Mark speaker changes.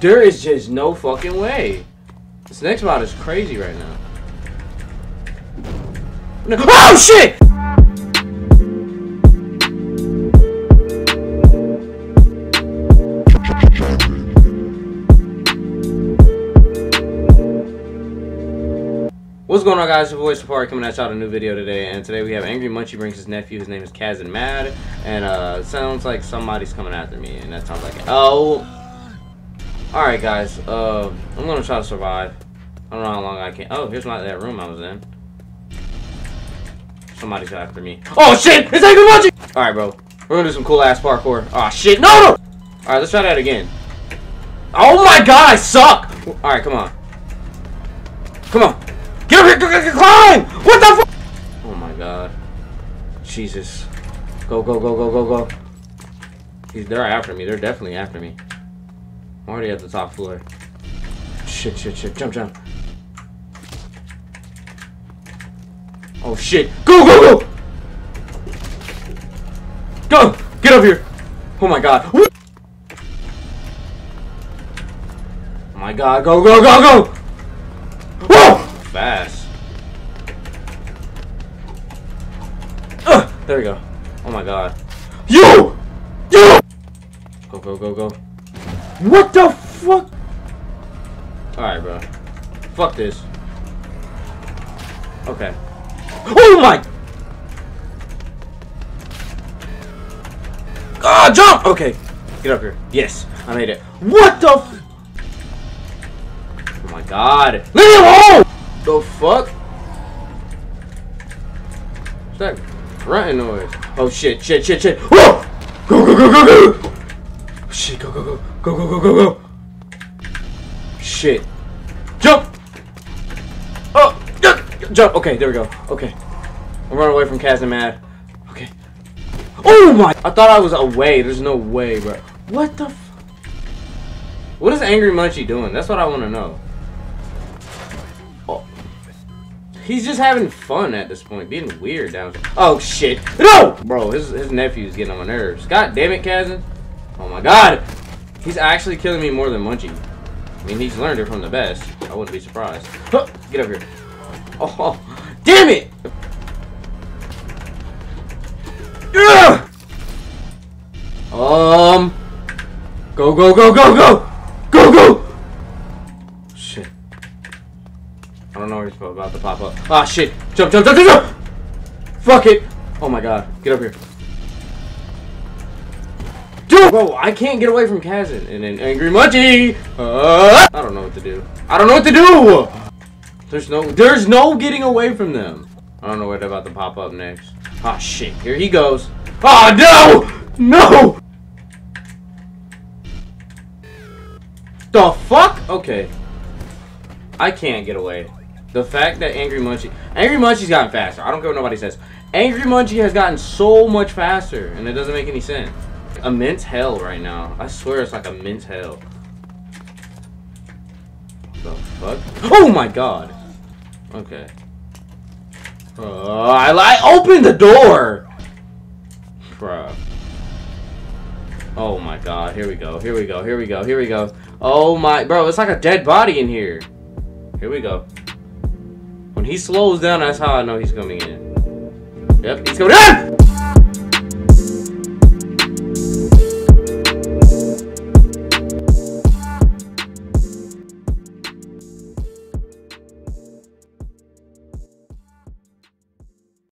Speaker 1: There is just no fucking way. This nextbot is crazy right now. No. Oh shit! What's going on guys, your boy Cefari coming at y'all with a new video today and today we have Angry Munci brings his nephew, his name is Cazenmad and uh sounds like somebody's coming after me and that sounds like oh Alright guys, uh I'm gonna try to survive. I don't know how long I can oh here's my that room I was in. Somebody's after me. Oh shit! It's Angry Munci! Alright bro. We're gonna do some cool ass parkour. Oh shit, no no! Alright, let's try that again. Oh my god, I suck! Alright, come on. Come on. Get up here! Climb! What the fuck? Oh my god. Jesus. Go, go, go, go, go, go. He's, they're after me. They're definitely after me. I'm already at the top floor. Shit, shit, shit. Jump, jump. Oh shit. Go, go, go! Go! Get up here! Oh my god. Oh my god. Go, go, go, go! Whoa! Fast. Ugh, there we go. Oh my god. You! You! Go, go, go, go. What the fuck? Alright, bro. Fuck this. Okay. Oh my! Ah, jump! Okay. Get up here. Yes, I made it. What the f- Oh my god. Leave me alone! The fuck? What's that grunting noise? Oh shit, shit, shit, shit. Whoa! Go, go, go, go, go! Shit, go, go, go. Go, go, go, go, go. Shit. Jump! Oh! Jump! Okay, there we go. Okay. I'm running away from Cazenmad. Okay. Oh my! I thought I was away. There's no way, bro. What the What is Angry Munci doing? That's what I want to know. Oh. He's just having fun at this point, being weird down. Oh shit! No, bro, his his nephew's getting on my nerves. God damn it, Kazan. Oh my god, he's actually killing me more than Munci. I mean, he's learned it from the best. I wouldn't be surprised. Huh, Get up here. Oh, damn it! Ugh! Um, go go go go go go go! Shit. I don't know where he's about to pop up. Ah, shit. Jump, jump, jump, jump, jump! Fuck it. Oh my god. Get up here. Dude! Bro, I can't get away from Kazan And then Angry Munci! Uh, I don't know what to do. I don't know what to do! There's no, there's no getting away from them. I don't know what about to pop up next. Ah, shit. Here he goes. Oh, no! No! The fuck? Okay. I can't get away. The fact that Angry Munci... Angry Munci's gotten faster. I don't care what nobody says. Angry Munci has gotten so much faster, and it doesn't make any sense. A immense hell right now. I swear it's like a immense hell. The fuck? Oh my god! Okay. Uh, I, I opened the door! Bruh. Oh my god, here we go, here we go, here we go, here we go. Oh my, bro, it's like a dead body in here. Here we go. When he slows down, that's how I know he's coming in. Yep, he's coming in!